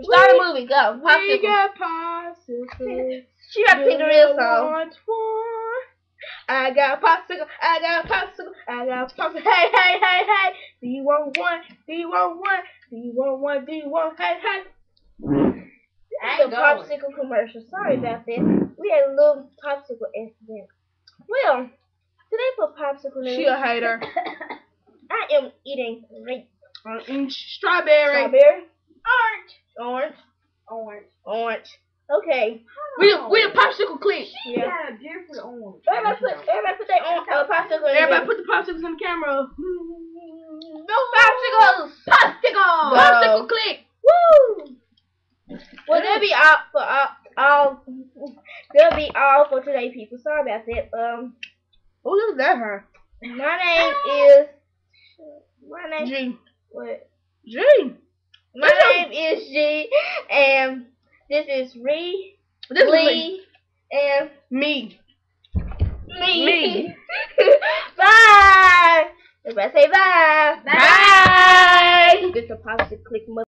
Start a movie. Go. We Popsicle. got popsicles. She got to sing the real song. One. I got popsicle. I got popsicle. I got popsicle. Hey, hey, hey, hey. Do you want one? Do you want one? Do you want one? Do you want? Hey, hey. This is a popsicle commercial. Sorry about that. We had a little popsicle accident. Well, today for popsicle news, She a hater. I am eating grape. I'm eating strawberry. Strawberry. Orange. Orange. Orange. Orange. Okay. We a, we a popsicle clique. Yeah. got a different orange. Everybody put, everybody put their own uh, popsicle in Everybody put the popsicles in the camera. No popsicles! Popsicle. Go. Popsicle clique. Woo! Well, that'll be all for all. all that'll be all for today, people. Sorry about that. Um, Oh, look at that her. my name is. My name. G. What? G. Name is G, and this is Ree, This. Lee, and Me. me. Me. bye. Everybody say bye. Bye. It's a positive click.